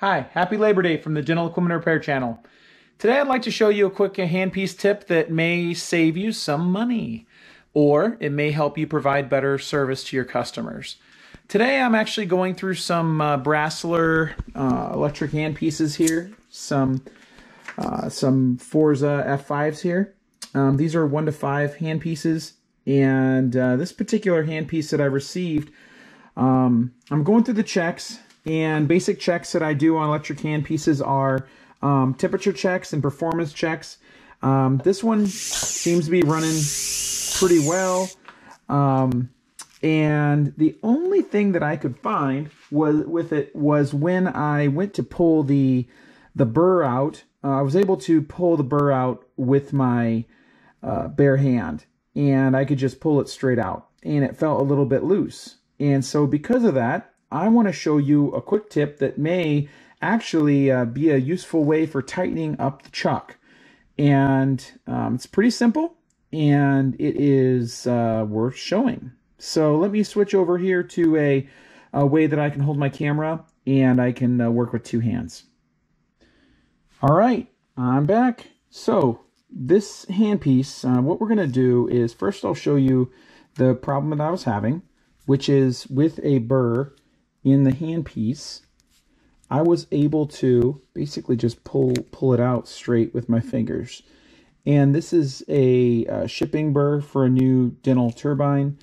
Hi, happy Labor Day from the Dental Equipment Repair Channel. Today I'd like to show you a quick handpiece tip that may save you some money, or it may help you provide better service to your customers. Today I'm actually going through some uh, uh, electric handpieces here, some uh, some Forza F5s here. Um, these are one to five handpieces, and uh, this particular handpiece that I received, um, I'm going through the checks and basic checks that I do on electric hand pieces are um, temperature checks and performance checks. Um, this one seems to be running pretty well. Um, and the only thing that I could find was with it was when I went to pull the the burr out. Uh, I was able to pull the burr out with my uh, bare hand, and I could just pull it straight out, and it felt a little bit loose. And so because of that, I want to show you a quick tip that may actually uh, be a useful way for tightening up the chuck. And um, it's pretty simple and it is uh, worth showing. So let me switch over here to a, a, way that I can hold my camera and I can uh, work with two hands. All right, I'm back. So this handpiece, uh, what we're going to do is first I'll show you the problem that I was having, which is with a burr in the handpiece, I was able to basically just pull pull it out straight with my fingers. And this is a, a shipping burr for a new dental turbine.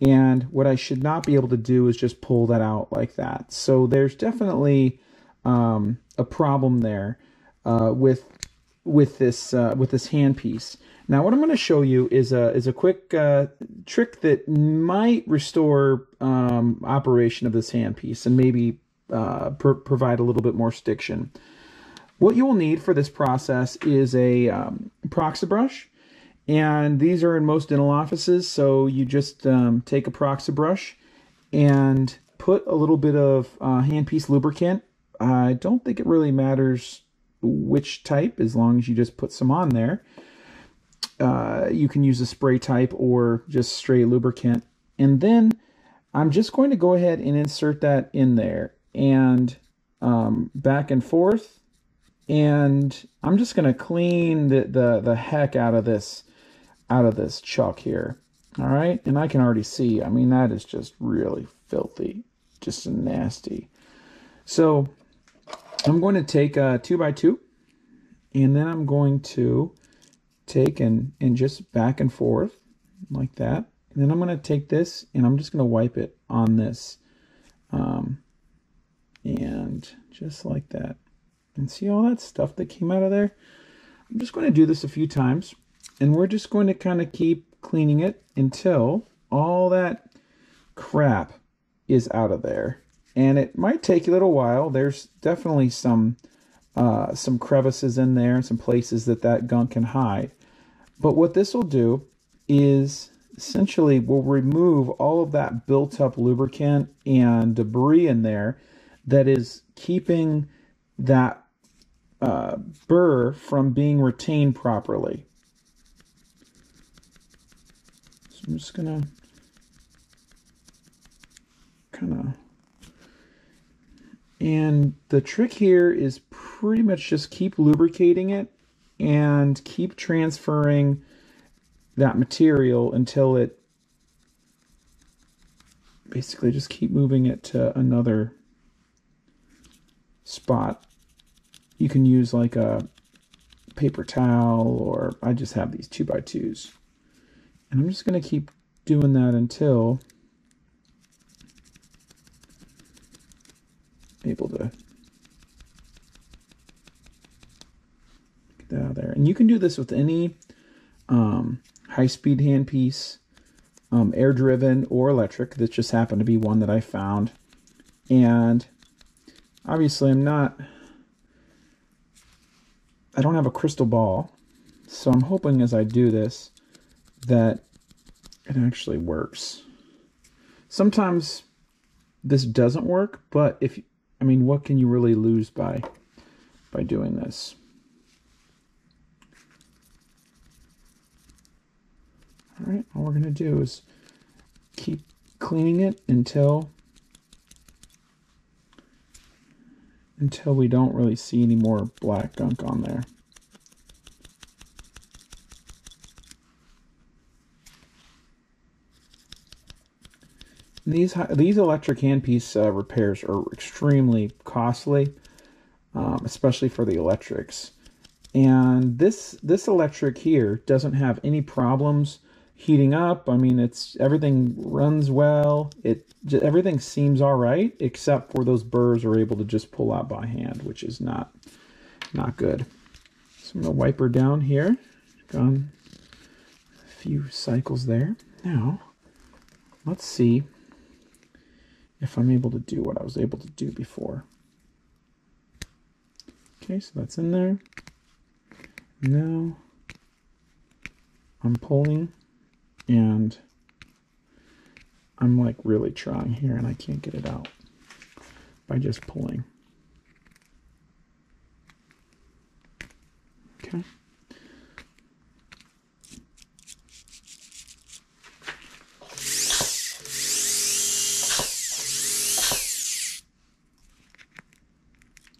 And what I should not be able to do is just pull that out like that. So there's definitely um, a problem there uh, with with this uh, with this handpiece. Now, what I'm going to show you is a is a quick uh, trick that might restore um, operation of this handpiece and maybe uh, pr provide a little bit more stiction. What you will need for this process is a um, brush, and these are in most dental offices. So you just um, take a Proxabrush and put a little bit of uh, handpiece lubricant. I don't think it really matters which type as long as you just put some on there. Uh, you can use a spray type or just straight lubricant. And then I'm just going to go ahead and insert that in there and um, back and forth. And I'm just to clean the, the, the heck out of this out of this chuck here. All right. And I can already see, I mean, that is just really filthy, just nasty. So I'm going to take a two by two and then I'm going to take and, and just back and forth like that. And then I'm going to take this and I'm just going to wipe it on this. Um, and just like that. And see all that stuff that came out of there? I'm just going to do this a few times. And we're just going to kind of keep cleaning it until all that crap is out of there. And it might take a little while. There's definitely some uh, some crevices in there and some places that that gunk can hide. But what this will do is essentially will remove all of that built up lubricant and debris in there that is keeping that uh, burr from being retained properly. So I'm just gonna kind of and the trick here is pretty much just keep lubricating it and keep transferring that material until it basically just keep moving it to another spot. You can use like a paper towel or I just have these two by twos. And I'm just going to keep doing that until I'm able to get out of there. And you can do this with any um, high-speed handpiece, um, air-driven or electric. This just happened to be one that I found. And obviously I'm not, I don't have a crystal ball. So I'm hoping as I do this that it actually works. Sometimes this doesn't work, but if I mean, what can you really lose by by doing this? All right, all we're to do is keep cleaning it until until we don't really see any more black gunk on there. These these electric handpiece uh, repairs are extremely costly, um, especially for the electrics. And this this electric here doesn't have any problems heating up. I mean, it's everything runs well. It just, everything seems all right, except for those burrs are able to just pull out by hand, which is not not good. So I'm gonna wipe her down here. Gone a few cycles there. Now, let's see if I'm able to do what I was able to do before. Okay, so that's in there. Now I'm pulling and I'm like really trying here and I can't get it out by just pulling. Okay.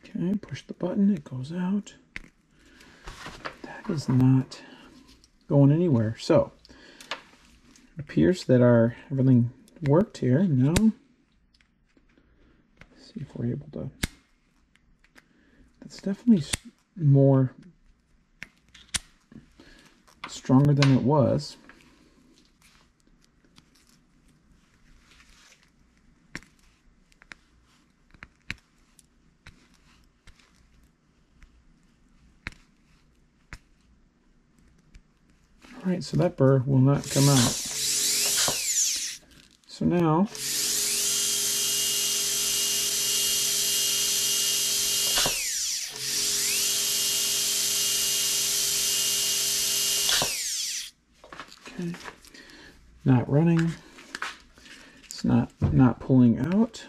Okay, push the button, it goes out. That is not going anywhere. So, appears that our everything worked here. Now, see if we're able to. That's definitely more stronger than it was. All right, so that burr will not come out. Now, okay, not running. It's not not pulling out.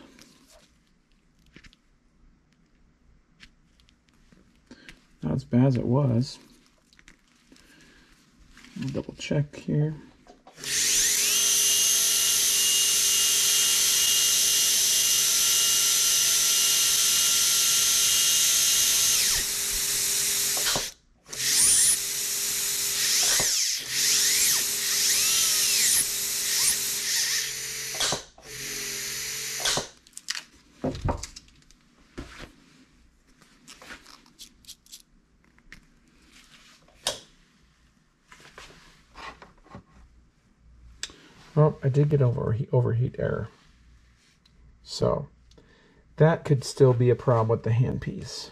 Not as bad as it was double check here. Oh, I did get overheat, overheat error. So that could still be a problem with the handpiece.